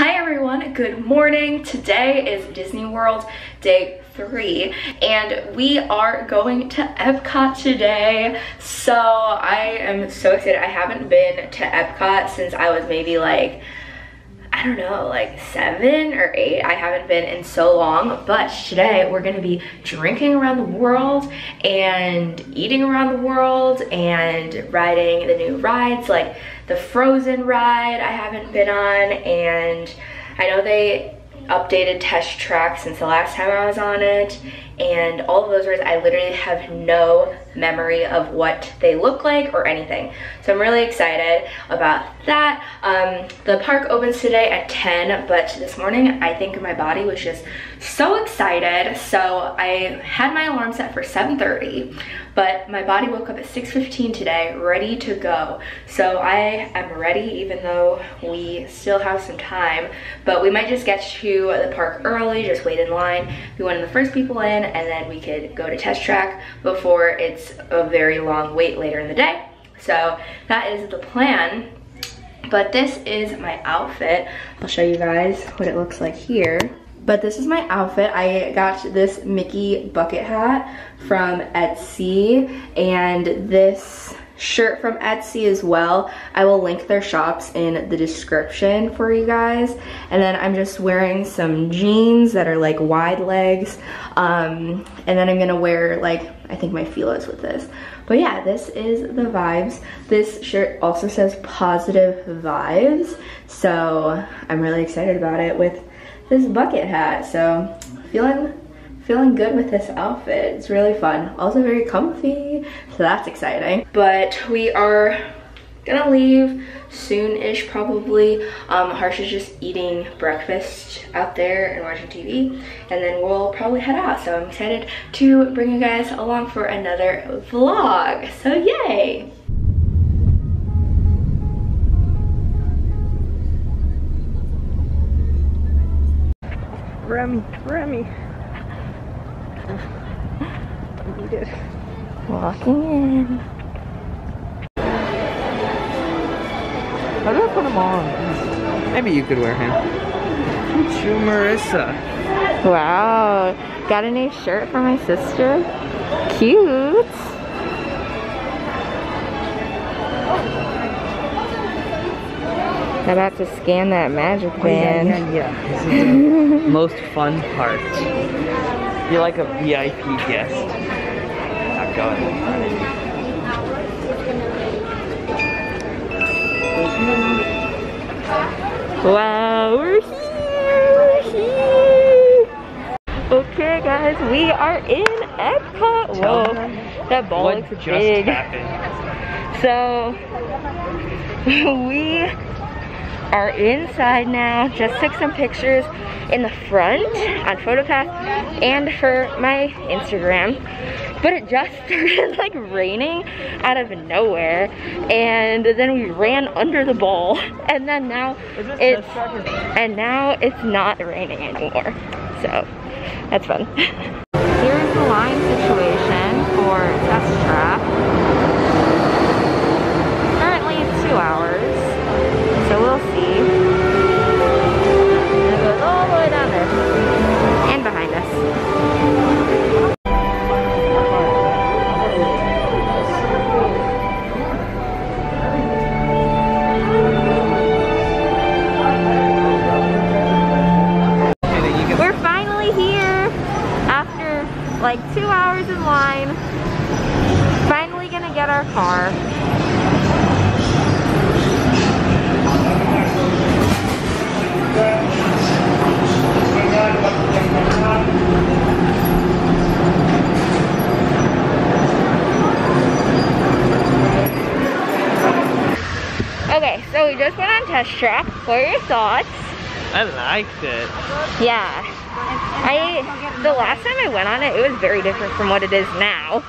Hi everyone, good morning. Today is Disney World day three and we are going to Epcot today. So I am so excited. I haven't been to Epcot since I was maybe like I don't know, like seven or eight. I haven't been in so long, but today we're gonna be drinking around the world and eating around the world and riding the new rides like the Frozen ride I haven't been on and I know they updated Test Track since the last time I was on it and all of those rides I literally have no memory of what they look like or anything. So I'm really excited about that. Um, the park opens today at 10, but this morning I think my body was just so excited. So I had my alarm set for 7.30, but my body woke up at 6.15 today, ready to go. So I am ready even though we still have some time, but we might just get to the park early, just wait in line, be one of the first people in, and then we could go to Test Track before it's a very long wait later in the day. So that is the plan. But this is my outfit. I'll show you guys what it looks like here. But this is my outfit. I got this Mickey bucket hat from Etsy and this shirt from Etsy as well. I will link their shops in the description for you guys. And then I'm just wearing some jeans that are like wide legs. Um, and then I'm gonna wear like, I think my Fila's with this. But yeah, this is the vibes. This shirt also says positive vibes. So I'm really excited about it with this bucket hat. So feeling feeling good with this outfit. It's really fun. Also very comfy, so that's exciting. But we are gonna leave soon-ish probably. Um, Harsh is just eating breakfast out there and watching TV, and then we'll probably head out. So I'm excited to bring you guys along for another vlog. So yay! Remy, Remy needed. Walking in. How do I put him on? Maybe you could wear him. To Marissa. Wow. Got a new shirt for my sister. Cute. I'm about to scan that magic band. Oh, yeah, yeah, yeah. This is the most fun part. You're like a VIP guest. Wow, we're here, we're here. Okay, guys, we are in Epcot. Whoa, that ball looks just big. happened? So, we are inside now. Just took some pictures in the front on PhotoPass and for my Instagram. But it just started like raining out of nowhere. And then we ran under the ball. And then now it's, and now it's not raining anymore. So that's fun. Here's the line situation liked it. Yeah. I the last time I went on it, it was very different from what it is now.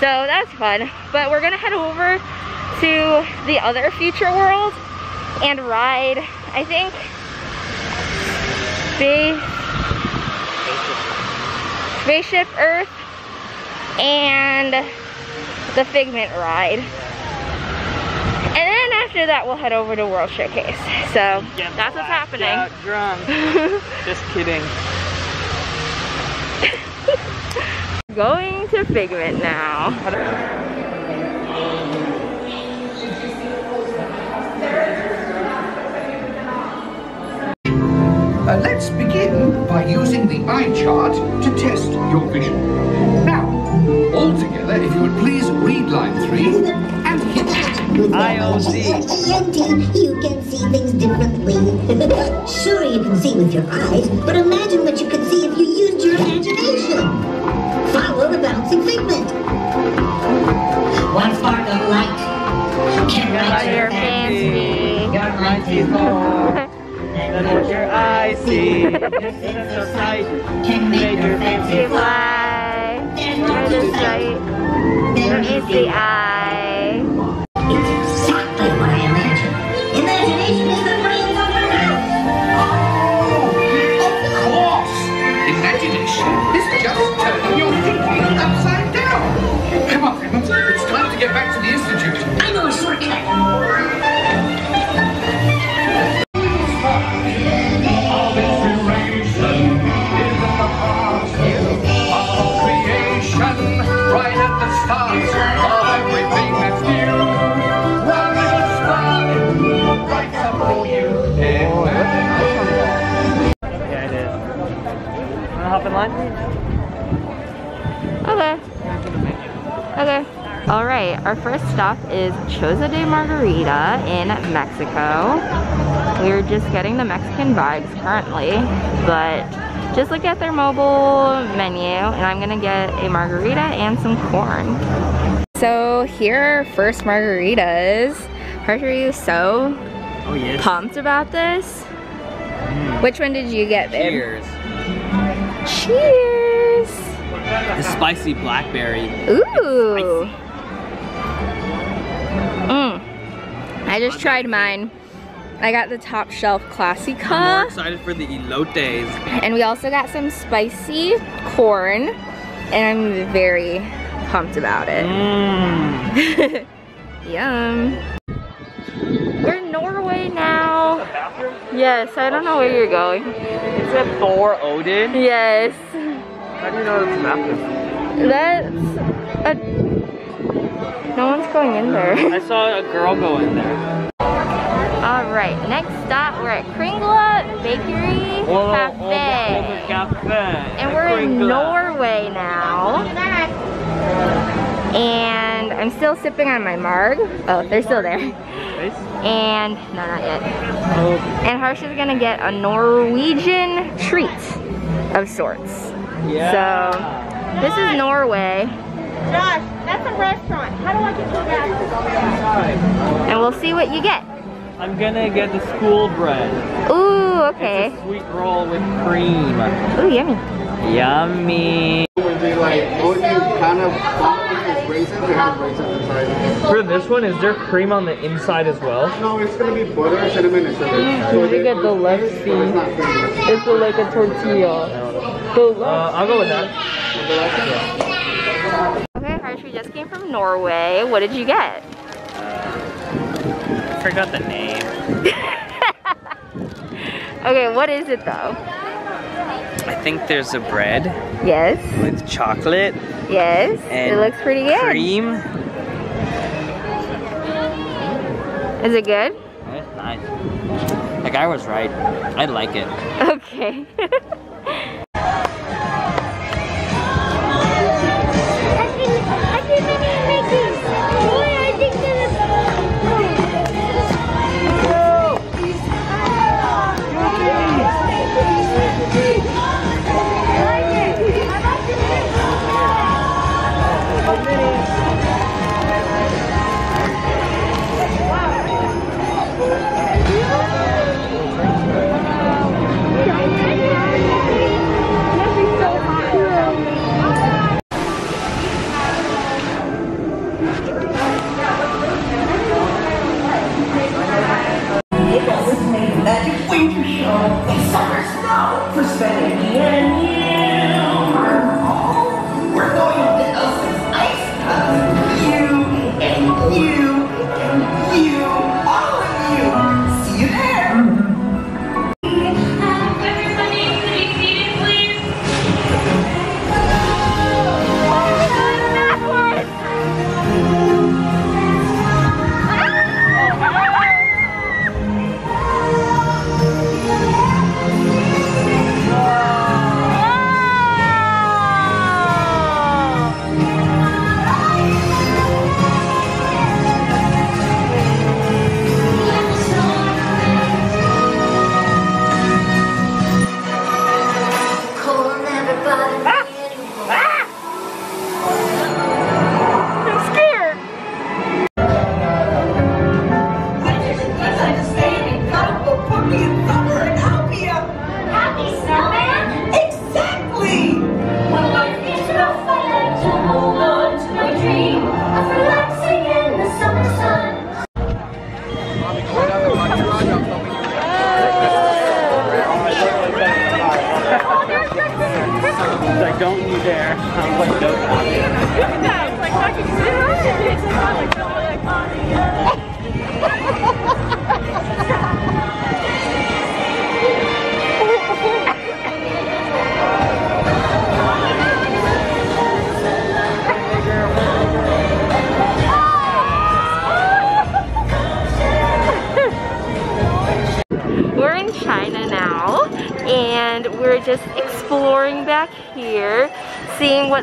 So that's fun. But we're gonna head over to the other future world and ride, I think, Space Spaceship Earth and the Figment ride. And then after that, we'll head over to World Showcase. So Get that's what's happening. out drunk. Just kidding. Going to Figment now. Uh, let's begin by using the eye chart to test your vision. Now, all together, if you would please read line three and hit IOC. You can see things differently. sure, you can see with your eyes, but imagine what you could see if you used your imagination. Follow the bouncing figment. One spark of light can light Your fancy. Your fancy That's what your eyes see. It's so tight. can make Make your fancy See why? Where the sight? Where is the eye? Of everything that's new. One. Wanna hop in line? Okay. Okay. All right, our first stop is Choza de Margarita in Mexico. We're just getting the Mexican vibes currently, but just look at their mobile menu and I'm gonna get a margarita and some corn. So here are first margaritas. Harsh, are you so Oh yes. pumped about this? Which one did you get, babe? Cheers. Cheers! The spicy blackberry. Ooh. Mm. I just tried mine. I got the top shelf I'm more Classica. excited for the elotes. And we also got some spicy corn. And I'm very pumped about it. Mmm. Yum. We're in Norway now. Yes, I don't know where you're going. Is it Thor Odin? Yes. How do you know it's a bathroom? That's a... No one's going in there. I saw a girl go in there. All right, next stop, we're at Kringla Bakery Cafe. Cafe. And we're in Norway now. And I'm still sipping on my marg. Oh, they're still there. And, no, not yet. And Harsh is gonna get a Norwegian treat of sorts. Yeah. So, this is Norway. Josh, that's a restaurant. How do I get to that? And we'll see what you get. I'm gonna get the school bread. Ooh, okay. It's a sweet roll with cream. Ooh, yummy. Yummy. would be like, would you kind of raisins? It has raisins inside. For this one, is there cream on the inside as well? No, it's gonna be butter, cinnamon, and sugar. So we it- get the left It's seed. not cream. It's like a tortilla. The Uh, I'll go with that. Okay, Harsh, we just came from Norway. What did you get? I forgot the name. Okay, what is it though? I think there's a bread Yes, with chocolate yes. and it looks pretty good. cream. Is it good? That's nice. The guy was right. I like it. Okay. to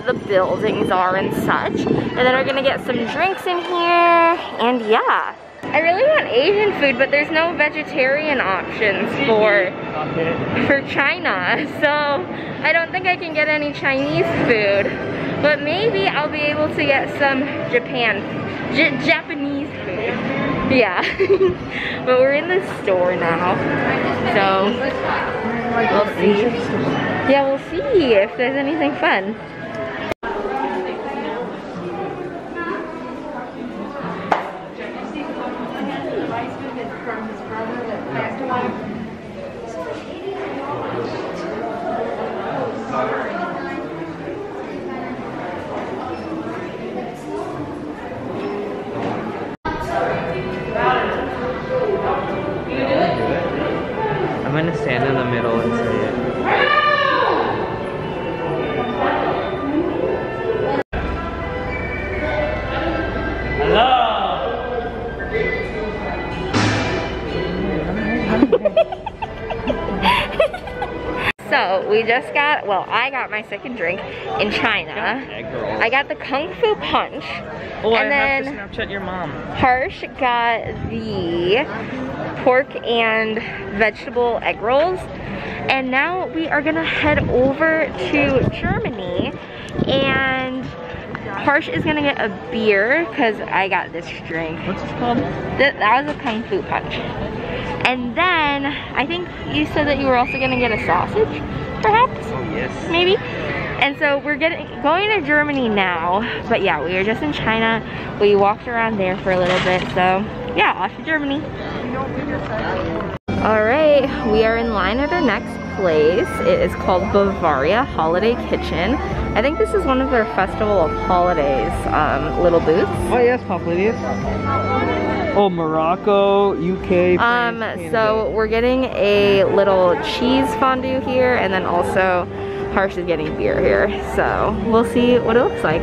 the buildings are and such. And then we're gonna get some drinks in here, and yeah. I really want Asian food, but there's no vegetarian options for for China. So I don't think I can get any Chinese food. But maybe I'll be able to get some Japan, J Japanese food. Yeah. but we're in the store now. So we'll see. Yeah, we'll see if there's anything fun. We just got, well, I got my second drink in China. I got the Kung Fu Punch. Oh, I and have then- to Snapchat your mom. Harsh got the pork and vegetable egg rolls. And now we are gonna head over to Germany and Harsh is gonna get a beer because I got this drink. What's this called? Th that was a Kung Fu Punch. And then I think you said that you were also gonna get a sausage, perhaps? Oh, yes. maybe. And so we're getting going to Germany now. But yeah, we were just in China. We walked around there for a little bit. So yeah, off to Germany. All right, we are in line at our next place. It is called Bavaria Holiday Kitchen. I think this is one of their Festival of Holidays um, little booths. Oh, yes, Poplinius. Oh, Morocco, UK. Um, France, so we're getting a little cheese fondue here, and then also Harsh is getting beer here. So we'll see what it looks like.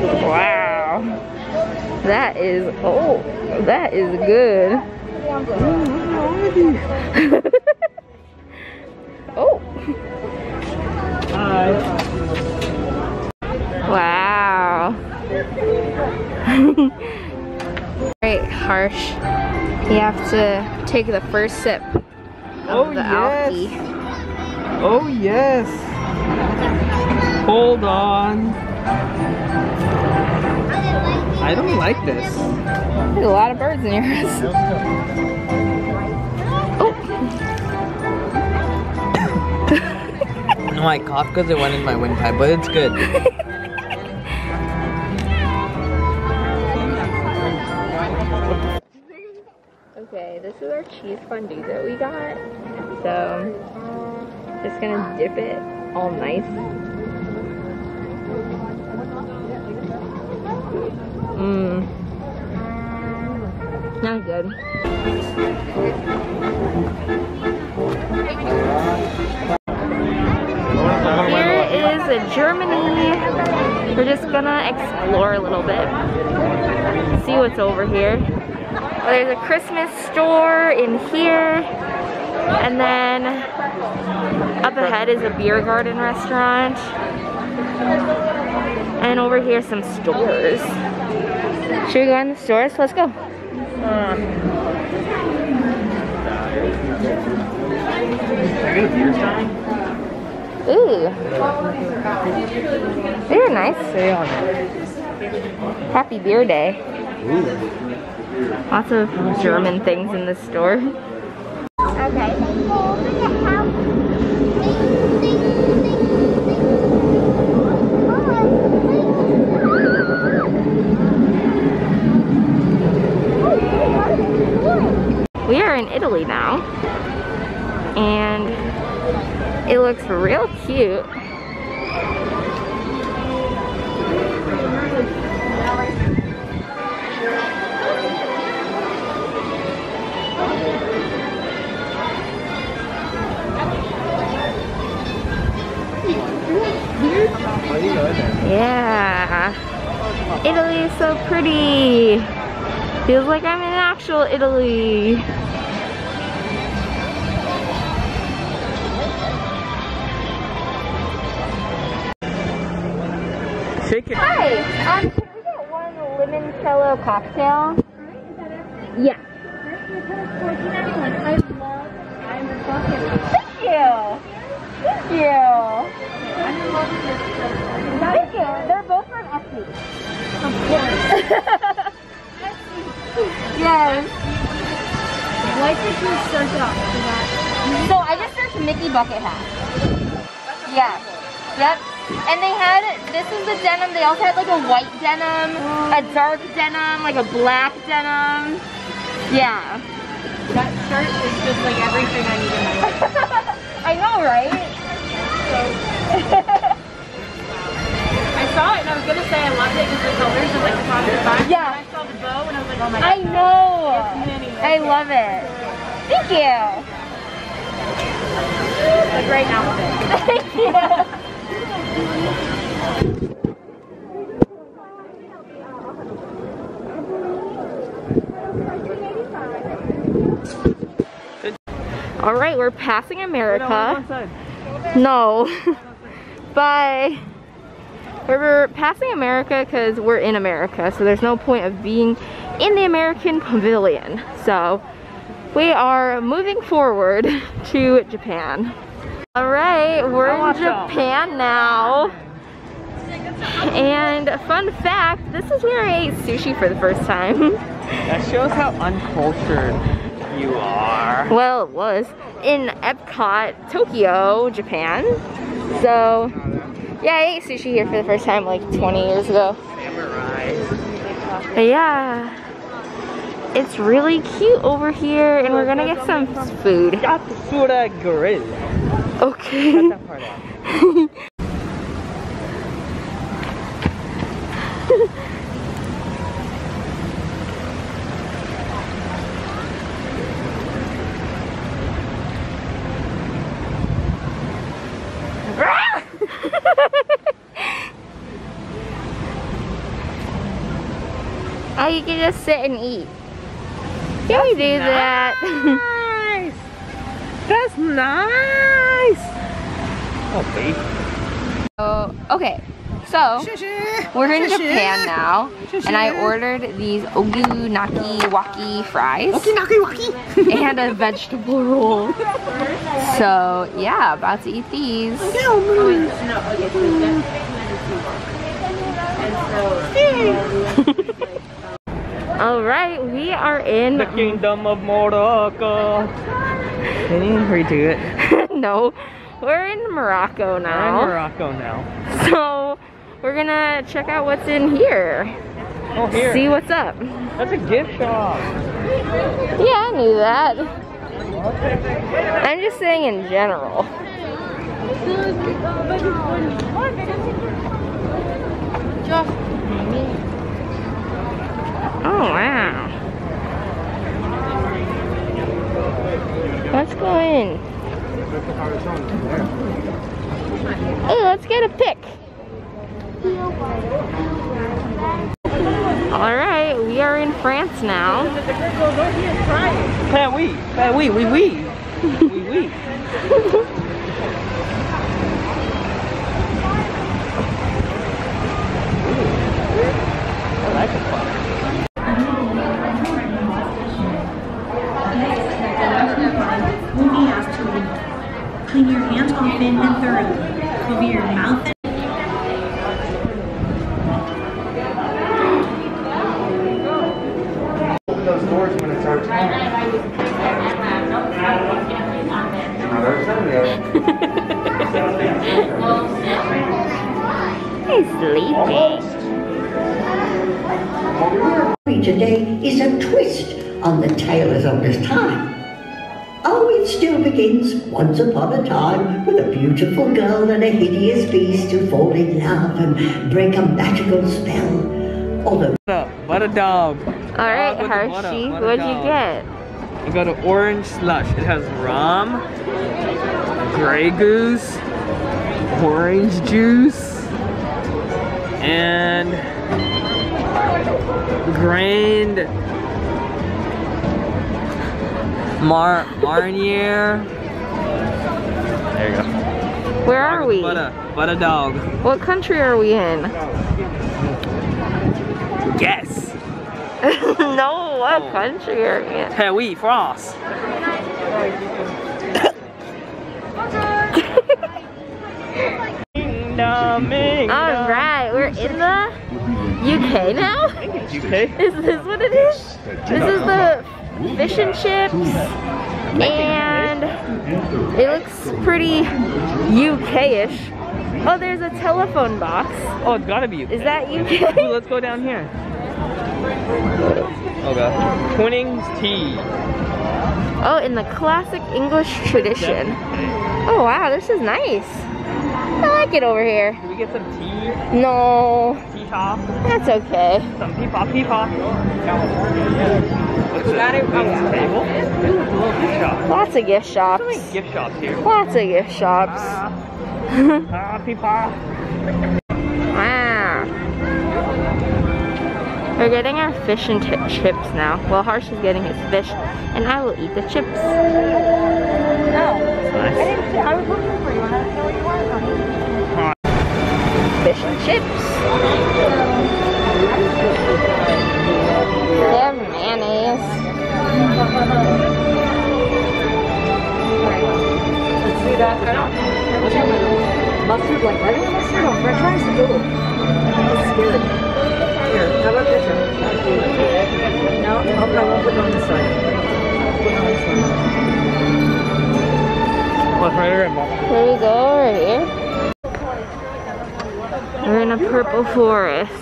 Wow, that is oh, that is good. oh, Hi. wow. Right, Harsh. You have to take the first sip of Oh, the yes. alky. Oh, yes. Hold on. I don't like this. There's a lot of birds in yours. Oh. No, I coughed because it went in my windpipe, but it's good. Okay, this is our cheese fondue that we got. So, just gonna dip it all nice. Mmm. Not good. Here is Germany. We're just gonna explore a little bit. See what's over here. Well, there's a Christmas store in here. And then up ahead is a beer garden restaurant. And over here some stores. Should we go in the stores? Let's go. I get a beer sign? Ooh. They're nice. Say on. Happy beer day. Lots of German things in this store. Okay. Looks real cute. Yeah. Italy is so pretty. Feels like I'm in actual Italy. Cocktail? Yeah. I love, I'm Thank you. Thank you. Thank you. They're both from Etsy. of course. Yes. Why did you search up for that? So I just searched Mickey Bucket Hat. Yeah. Yep. And they had, this is the denim, they also had like a white denim, a dark denim, like a black denim. Yeah. That shirt is just like everything I need in my life. I know, right? I saw it and I was gonna say I loved it because the colors of like the top and the back. Yeah. And I saw the bow and I was like, oh my god. I know. It's mini. I love it. Thank you. A great outfit. Thank you. All right, we're passing America. No. Bye. We're passing America because we're in America, so there's no point of being in the American pavilion. So we are moving forward to Japan. All right, we're in Japan now. And fun fact, this is where I ate sushi for the first time. That shows how uncultured you are. well, it was in Epcot, Tokyo, Japan. So, yeah, I ate sushi here for the first time like 20 years ago. But yeah, it's really cute over here, and we're gonna get some food. Katsura Grill. Okay. oh, you can just sit and eat. Can we do that? Nice. That's nice. Oh, baby. Oh, okay. So, we're in Japan now, and I ordered these ogu naki waki fries and a vegetable roll. So, yeah, about to eat these. All right, we are in. The kingdom of Morocco. Can you redo it? no, we're in Morocco We're in now. Morocco now. So, we're gonna check out what's in here. Oh, here. See what's up. That's a gift shop. Yeah, I knew that. I'm just saying in general. Oh wow. Let's go in. Hey, let's get a pic. All right, we are in France now. Ben oui, ben oui, oui, oui. Oui, oui. I like it. When we ask to clean your hands often and thoroughly. Cover your mouth and Open those doors when it's our time. Another Sunday. He's sleeping. Today is a twist on the tale as old as time. Oh, it still begins once upon a time with a beautiful girl and a hideous beast who fall in love and break a magical spell. Although Butter, butter dog. All right, Dog with the butter, Hershey, butter what'd you get? I got an orange slush. It has rum, Grey Goose, orange juice, and Grand Mar Marnier. There you go. Where are we? Butter, a dog. What country are we in? Yes. no, what Oh. country are we in? Hey, we France. All right, we're in the UK now. UK. Is this what it is? This is the fish and chips, and it looks pretty UK-ish. Oh, there's a telephone box. Oh, it's gotta be UK. Is that Ooh, UK? let's go down here. Oh, okay. Twinings tea. Oh, in the classic English tradition. Oh wow, this is nice. I like it over here. Can we get some tea? No, Tea top? that's okay. Some peepah peepah. What's that? This table? This is a little gift shop. Lots of gift shops. So many gift shops here. Lots of gift shops. Ah, peepah. Wow. We're getting our fish and chips now. Well, Harsh is getting his fish, and I will eat the chips. Nice. Fish and chips. They have mayonnaise. Mustard, like regular mustard or french fries? Ooh, it's good. Here, how about this one? No, okay, I won't put it on this side. I'll put it on this one. Let's right here, Mom. Here we go, right here. We're in a purple forest.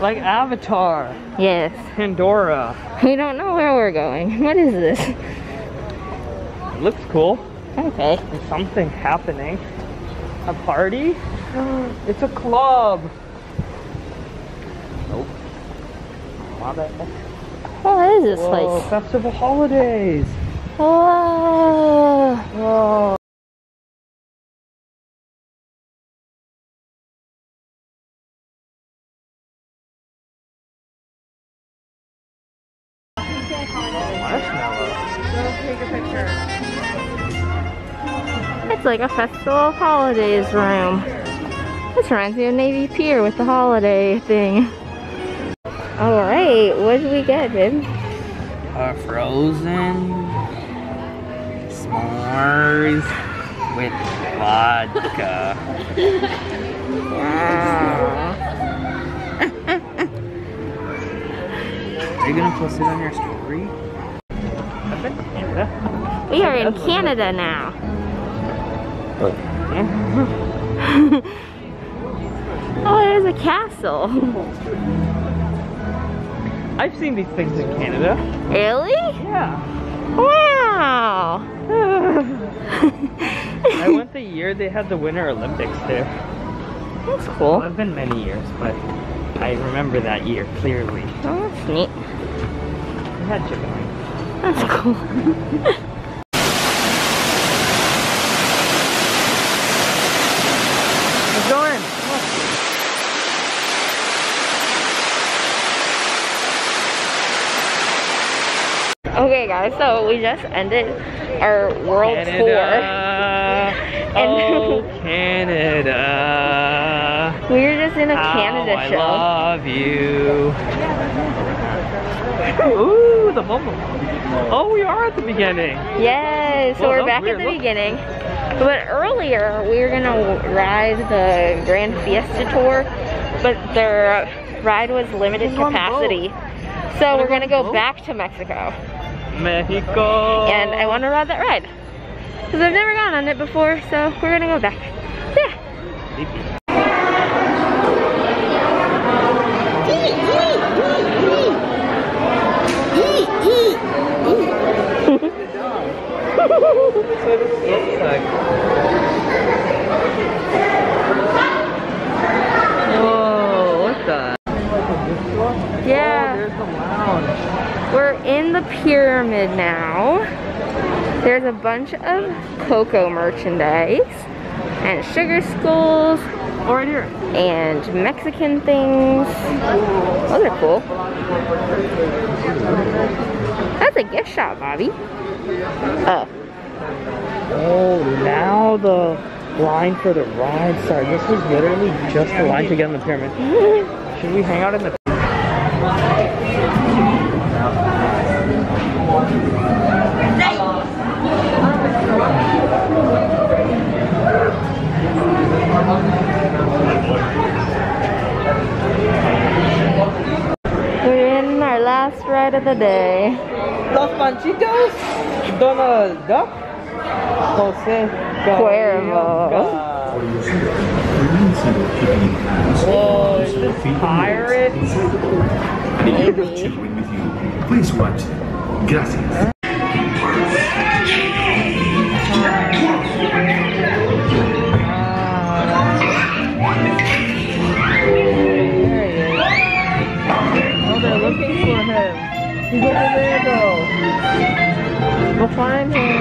Like Avatar. Yes. Pandora. We don't know where we're going. What is this? It looks cool. Okay. There's something happening. A party? It's a club. Nope. What is this Whoa, place? festival holidays. Whoa. Whoa. It's like a festival of holidays room. This reminds me of Navy Pier with the holiday thing. Alright, what did we get, babe? Uh, frozen s'mores with vodka. Wow. Are you gonna post it on your story? I've been to Canada. We are in Canada now. Oh, there's a castle. I've seen these things in Canada. Really? Yeah. Wow. I went the year they had the Winter Olympics there. That's Well, cool. it's been many years, but I remember that year clearly. Oh, that's neat. They had chicken wings. That's cool. Let's go in. Okay, guys, so we just ended our world tour. Canada. Oh, Canada. We were just in a How Canada I show. love you. Ooh, the bubble. Oh, we are at the beginning. Yes, so Whoa, we're back weird, at the look. beginning. But earlier, we were gonna ride the Gran Fiesta tour, but the ride was limited Who's on the capacity. So we're gonna go boat? back to Mexico. Mexico. And I wanna ride that ride. Because I've never gone on it before, so we're gonna go back. Yeah. Yeah. Oh, there's the lounge. We're in the pyramid now. There's a bunch of cocoa merchandise and sugar skulls Oh, here. and Mexican things. Those are cool. That's a gift shop, Bobby. Uh, Oh, now the line for the ride started. This was literally just the line to get in the pyramid. Should we hang out in the we're in our last ride of the day. Los Panchitos? Donald Duck? Jose Cuervo. Oh, is this pirate? Maybe. Please watch. Gracias. Go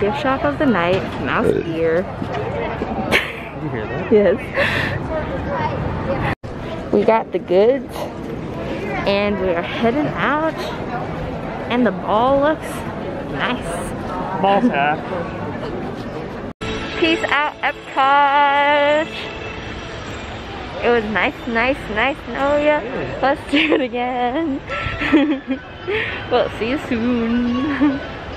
gift shop of the night, mouse beer. Did you hear that? Yes. We got the goods and we are heading out and the ball looks nice. Ball tap. Peace out, Epcot. It was nice, nice, nice knowing ya. Let's do it again. we'll see you soon.